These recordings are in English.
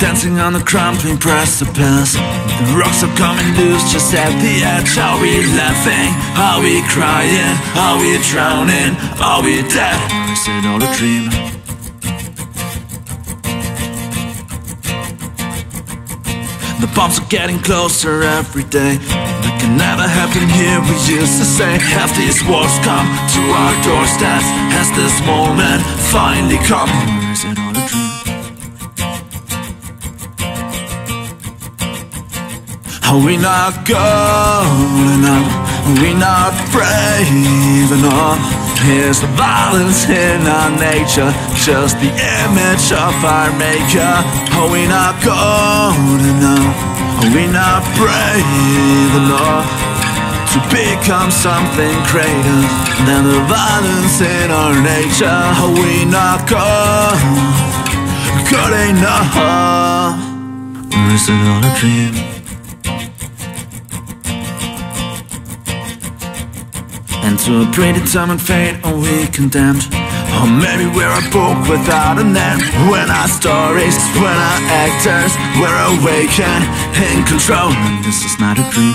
dancing on the crumbling precipice. The rocks are coming loose just at the edge. Are we laughing? Are we crying? Are we drowning? Are we dead? Or is it all a dream? The bombs are getting closer every day. That can never happen here, we used to say. Have these wars come to our doorsteps? Has this moment finally come? Is it all Are we not good enough? Are we not brave enough? Is the violence in our nature just the image of our maker? Are we not good enough? Are we not brave enough to become something greater than the violence in our nature? Are we not good, good enough? Or is it all a dream? And to a predetermined fate are we condemned? Or maybe we're a book without an end. When our stories, when our actors We're awakened, in control. And this is not a dream.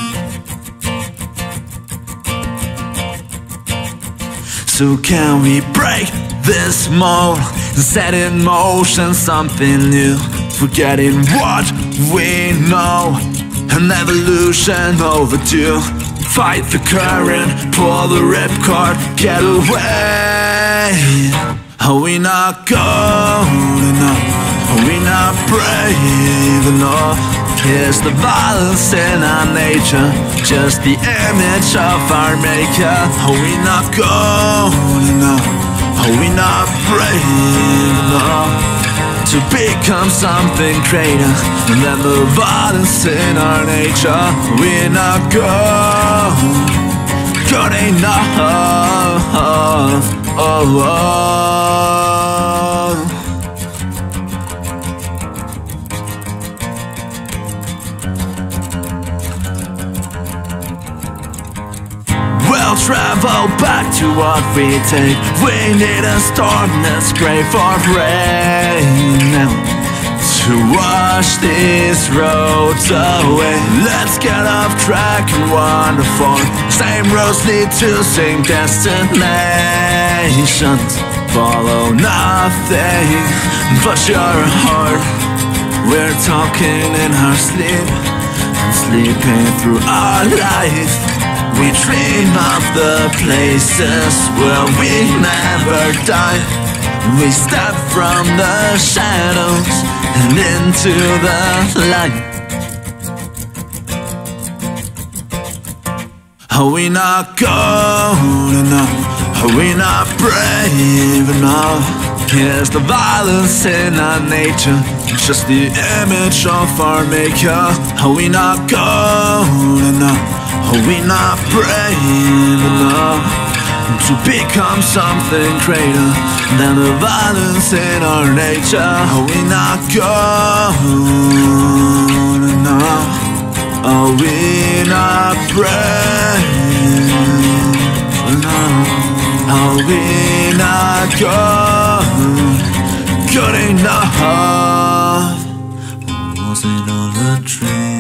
So can we break this mold And set in motion something new? Forgetting what we know An evolution overdue Fight the current, pull the ripcord, get away Are we not good enough? Are we not brave enough? Is the violence in our nature just the image of our maker? Are we not good enough? Are we not brave enough? to become something greater than the violence in our nature. We're not good, good enough. Oh, oh. We'll travel back to what we take. We need a storm that's great for rain to wash these roads away. Let's get off track and wander same roads lead to same destinations. Follow nothing but your heart. We're talking in our sleep and sleeping through our life. We dream of the places where we never die. We step from the shadows and into the light. Are we not good enough? Are we not brave enough? Is the violence in our nature just the image of our maker? Are we not good enough? Are we not brave enough to become something greater than the violence in our nature? Are we not good enough? Are we not brave enough? Are we not good, good enough? Was it all a dream?